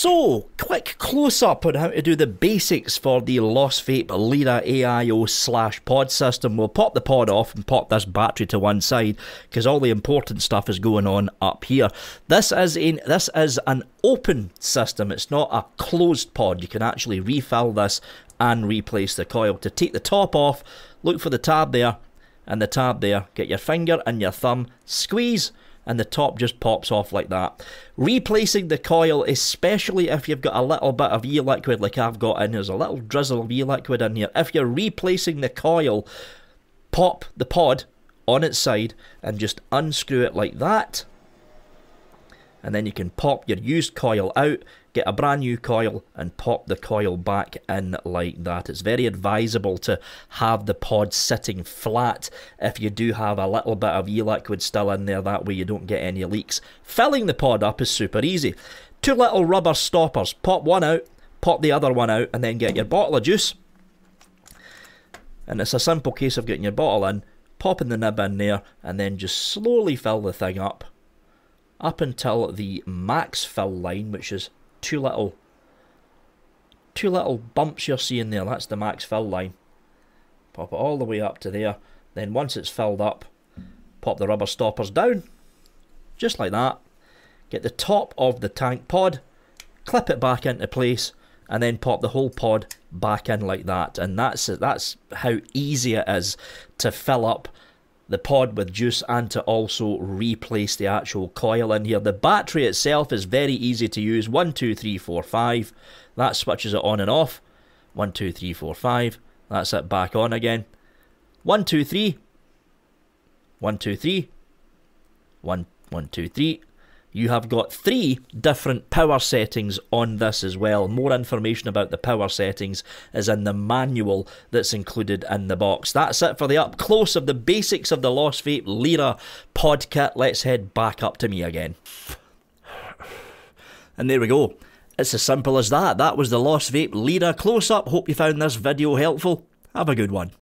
So, quick close up on how to do the basics for the Lost Vape Lyra AIO slash pod system. We'll pop the pod off and pop this battery to one side because all the important stuff is going on up here. This is in this is an open system. It's not a closed pod. You can actually refill this and replace the coil. To take the top off, look for the tab there and the tab there. Get your finger and your thumb, squeeze and the top just pops off like that. Replacing the coil, especially if you've got a little bit of e-liquid like I've got in, there's a little drizzle of e-liquid in here. If you're replacing the coil, pop the pod on its side and just unscrew it like that. And then you can pop your used coil out get a brand new coil and pop the coil back in like that. It's very advisable to have the pod sitting flat if you do have a little bit of e-liquid still in there, that way you don't get any leaks. Filling the pod up is super easy. Two little rubber stoppers, pop one out, pop the other one out, and then get your bottle of juice. And it's a simple case of getting your bottle in, popping the nib in there, and then just slowly fill the thing up up until the max fill line, which is two little two little bumps you're seeing there. That's the max fill line. Pop it all the way up to there. Then once it's filled up, pop the rubber stoppers down. Just like that. Get the top of the tank pod, clip it back into place, and then pop the whole pod back in like that. And that's that's how easy it is to fill up the pod with juice and to also replace the actual coil in here. The battery itself is very easy to use. One, two, three, four, five. That switches it on and off. One, two, three, four, five. That's it back on again. One, two, three. One, two, three. One, one, two, three you have got three different power settings on this as well. More information about the power settings is in the manual that's included in the box. That's it for the up close of the basics of the Lost Vape Lyra pod kit. Let's head back up to me again. And there we go. It's as simple as that. That was the Lost Vape Lyra close up. Hope you found this video helpful. Have a good one.